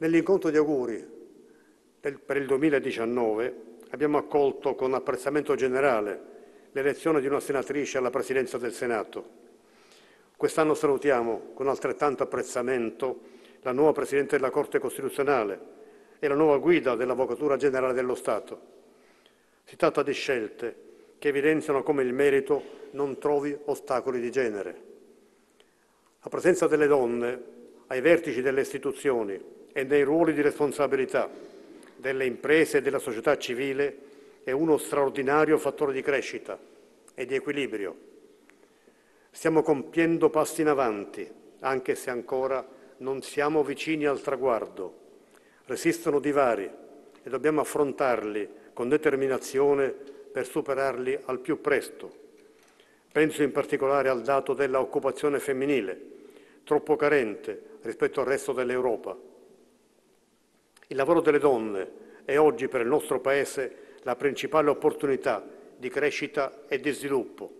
Nell'incontro di auguri per il 2019 abbiamo accolto con apprezzamento generale l'elezione di una senatrice alla Presidenza del Senato. Quest'anno salutiamo con altrettanto apprezzamento la nuova Presidente della Corte Costituzionale e la nuova guida dell'Avvocatura Generale dello Stato. Si tratta di scelte che evidenziano come il merito non trovi ostacoli di genere. La presenza delle donne ai vertici delle istituzioni e nei ruoli di responsabilità delle imprese e della società civile è uno straordinario fattore di crescita e di equilibrio. Stiamo compiendo passi in avanti, anche se ancora non siamo vicini al traguardo. Resistono divari e dobbiamo affrontarli con determinazione per superarli al più presto. Penso in particolare al dato dell'occupazione femminile, troppo carente rispetto al resto dell'Europa. Il lavoro delle donne è oggi per il nostro Paese la principale opportunità di crescita e di sviluppo.